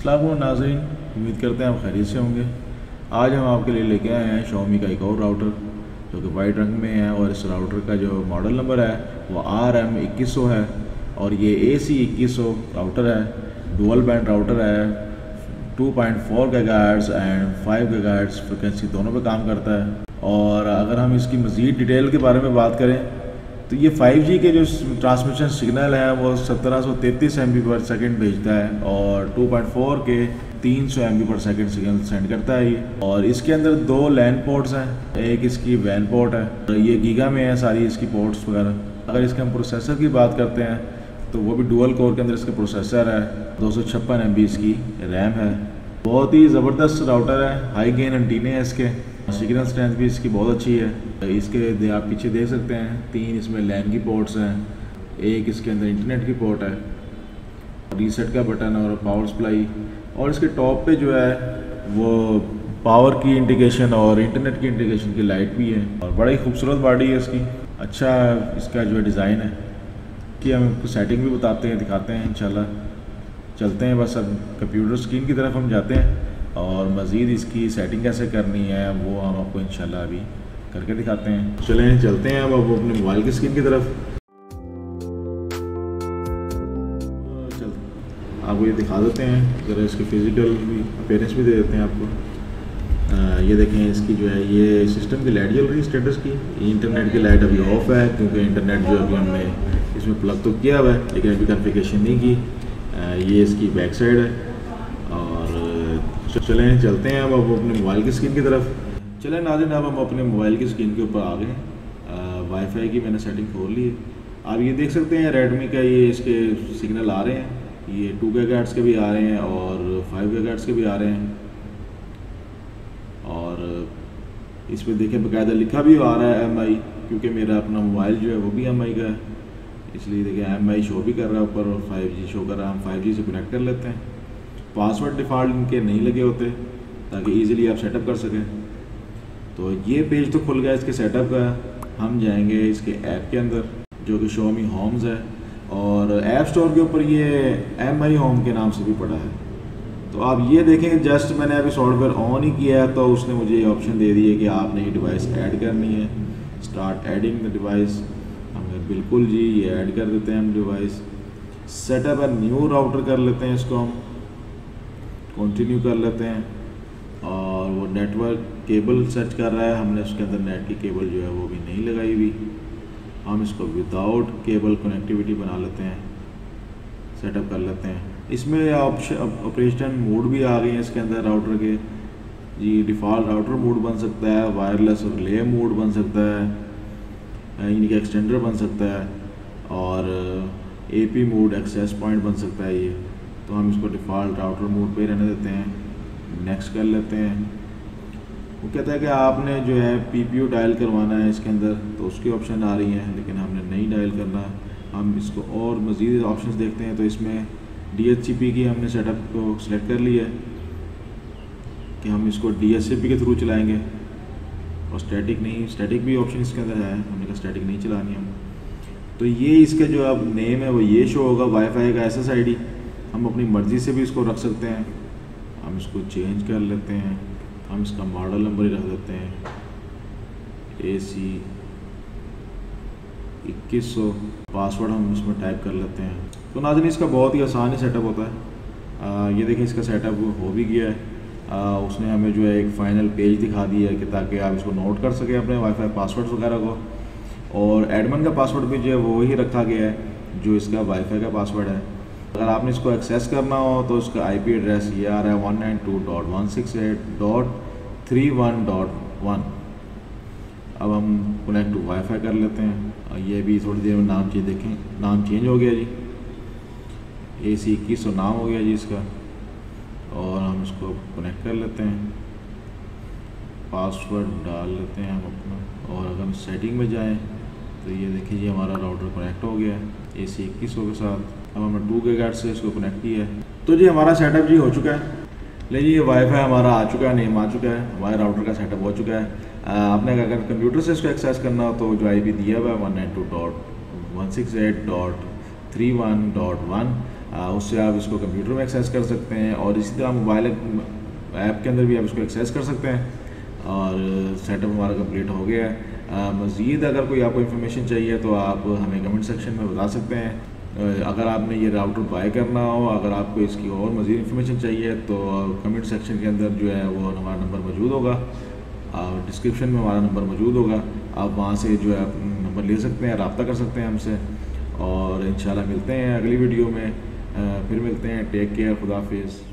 अस्सलाम नाजरीन, उम्मीद करते हैं आप खैरियत से होंगे। आज हम आपके लिए लेके आए हैं शोमी का एक और राउटर जो कि वाइट रंग में है और इस राउटर का जो मॉडल नंबर है, वो आर एम इक्कीस सौ है। और ये ए सी इक्कीस सौ राउटर है डुअल बैंड राउटर है 2.4 point four and 5 gigahertz frequency दोनों पे काम करता है। और अगर हम इसकी मज़ीद डिटेल के बारे में बात करें तो ये 5G के जो ट्रांसमिशन सिग्नल है, वो सत्रह सौ तैंतीस एम पर सेकेंड भेजता है और 2.4 के 300 सौ एम पर सेकेंड सिग्नल सेंड करता है ये। और इसके अंदर दो लैंड पोर्ट्स हैं, एक इसकी वैन पोर्ट है, और ये गीगा में है सारी इसकी पोर्ट्स वगैरह। अगर इसके हम प्रोसेसर की बात करते हैं तो वो भी डुअल कोर के अंदर इसका प्रोसेसर है, दो सौ इसकी रैम है। बहुत ही ज़बरदस्त राउटर है हाई गेन एंटीने हैं इसके। सिग्नल स्ट्रेंथ भी इसकी बहुत अच्छी है। इसके आप पीछे देख सकते हैं, तीन इसमें लैन की पोर्ट्स हैं, एक इसके अंदर इंटरनेट की पोर्ट है रीसेट का बटन और पावर सप्लाई और इसके टॉप पे जो है, वो पावर की इंडिकेशन और इंटरनेट की इंडिकेशन की लाइट भी है। और बड़ा ही खूबसूरत बॉडी है इसकी। अच्छा इसका जो है डिज़ाइन है, कि हम आपको सेटिंग भी बताते हैं, दिखाते हैं, इंशाल्लाह। चलते हैं बस अब कंप्यूटर स्क्रीन की तरफ़ हम जाते हैं। और मज़ीद इसकी सेटिंग कैसे करनी है, वो हम आपको इंशाल्लाह अभी करके दिखाते हैं। चलें, चलते हैं अब अब अपने मोबाइल की स्क्रीन की तरफ़। चल, आपको ये दिखा देते हैं, ज़रा इसके फ़िज़िकल भी अपेयरेंस भी दे देते हैं आपको। ये देखें इसकी जो है, ये सिस्टम की लाइट जल रही है स्टेटस की। इंटरनेट की लाइट अभी ऑफ़ है, क्योंकि इंटरनेट जो अभी हमने इसमें प्लग तो किया हुआ है, लेकिन अभी कन्फिकेशन नहीं की। ये इसकी बैक साइड है। चलें, चलते हैं अब अब अपने मोबाइल की स्क्रीन की तरफ़। चलें नाजिन, अब हम अपने मोबाइल की स्क्रीन के ऊपर आ गए वाईफाई की मैंने सेटिंग खोल ली है। आप ये देख सकते हैं रेडमी का ये इसके सिग्नल आ रहे हैं। ये टू के गैट्स के भी आ रहे हैं और फाइव के गैट्स के भी आ रहे हैं। और इस पर देखें, बाकायदा लिखा भी आ रहा है एम आई क्योंकि मेरा अपना मोबाइल जो है वो भी एम आई का है। इसलिए देखें एम आई शो भी कर रहा है ऊपर और फाइव जी शो कर रहा है। हम फाइव जी से कनेक्ट कर लेते हैं। पासवर्ड डिफ़ॉल्ट इनके नहीं लगे होते, ताकि इजीली आप सेटअप कर सकें। तो ये पेज तो खुल गया इसके सेटअप का। हम जाएँगे इसके ऐप के अंदर, जो कि शोमी होम्स है। और ऐप स्टोर के ऊपर ये एम आई होम के नाम से भी पड़ा है। तो आप ये देखें जस्ट मैंने अभी सॉफ्टवेयर ऑन ही किया है तो उसने मुझे ये ऑप्शन दे दी है कि आपने ये डिवाइस ऐड करनी है। स्टार्ट एडिंग द डिवाइस हमें बिल्कुल जी, ये ऐड कर देते हैं हम device setup a new router कर लेते हैं इसको हम। कंटिन्यू कर लेते हैं। और वो नेटवर्क केबल सर्च कर रहा है। हमने उसके अंदर नेट की केबल जो है वो भी नहीं लगाई हुई। हम इसको विदाउट केबल कनेक्टिविटी बना लेते हैं। सेटअप कर लेते हैं। इसमें ऑप्शन ऑपरेशन मोड भी आ गई है इसके अंदर राउटर के। जी डिफ़ॉल्ट राउटर मोड बन सकता है। वायरलेस रिले मोड बन सकता है। इनका एक्सटेंडर बन सकता है। और एपी मोड एक्सेस पॉइंट बन सकता है ये। तो हम इसको डिफ़ॉल्ट राउटर मोड पे रहने देते हैं। नेक्स्ट कर लेते हैं। वो कहता है कि आपने जो है पीपीयू डायल करवाना है इसके अंदर तो उसकी ऑप्शन आ रही हैं, लेकिन हमने नहीं डायल करना। हम इसको और मज़ीद ऑप्शन देखते हैं तो इसमें डी की हमने सेटअप को सिलेक्ट कर लिया है कि हम इसको डीएचसीपी के थ्रू चलाएँगे। और स्टैटिक नहीं स्टैटिक भी ऑप्शन इसके अंदर है। हमने कहा स्टैटिक नहीं चलानी हम तो ये इसका जो अब नेम है, वो ये शो होगा वाईफाई का एस एस आई डी हम अपनी मर्ज़ी से भी इसको रख सकते हैं। हम इसको चेंज कर लेते हैं। हम इसका मॉडल नंबर ही रख देते हैं। ए सी इक्कीस सौ पासवर्ड हम इसमें टाइप कर लेते हैं। तो नाजन इसका बहुत ही आसान ही सेटअप होता है। आ, ये देखें इसका सेटअप हो भी गया है। आ, उसने हमें जो है एक फ़ाइनल पेज दिखा दिया है कि ताकि आप इसको नोट कर सकें अपने वाईफाई पासवर्ड वगैरह को। और एडमन का पासवर्ड भी जो है वो ही रखा गया है जो इसका वाईफाई का पासवर्ड है। अगर आपने इसको एक्सेस करना हो तो इसका आईपी एड्रेस ये आ रहा है one nine two dot one six eight dot three one dot one अब हम कनेक्ट टू वाईफाई कर लेते हैं। ये भी थोड़ी देर में नाम चेंज देखें। नाम चेंज हो गया जी। ए सी इक्कीस सौ नाम हो गया जी इसका। और हम इसको कनेक्ट कर लेते हैं। पासवर्ड डाल लेते हैं हम अपना। और अगर हम सेटिंग में जाएँ तो ये देखिए जी हमारा राउटर कनेक्ट हो गया। है ए सी इक्कीस सौ के साथ। अब हमने टू के गार्ड से इसको कनेक्ट किया है। तो जी, हमारा सेटअप जी हो चुका है। ले जी, ये वाईफाई हमारा आ चुका है नेम आ चुका है। हमारे राउटर का सेटअप हो चुका है। आपने अगर कंप्यूटर से इसको एक्सेस करना हो तो जो आई दिया हुआ है one nine two dot one six eight dot three one dot one उससे आप इसको कंप्यूटर में एक्सेस कर सकते हैं और इसी तरह मोबाइल ऐप के अंदर भी आप इसको एक्सेस कर सकते हैं। और सेटअप हमारा कंप्लीट हो गया है। मज़ीद अगर कोई आपको इन्फॉर्मेशन चाहिए तो आप हमें कमेंट सेक्शन में बता सकते हैं। अगर आपने ये राउटर बाय करना हो, अगर आपको इसकी और मज़ीद इन्फॉर्मेशन चाहिए तो कमेंट सेक्शन के अंदर जो है वो हमारा नंबर मौजूद होगा। और डिस्क्रिप्शन में हमारा नंबर मौजूद होगा। आप वहाँ से जो है नंबर ले सकते हैं, रबता कर सकते हैं हमसे। और इन मिलते हैं अगली वीडियो में। फिर मिलते हैं। Take care खुदाफिज़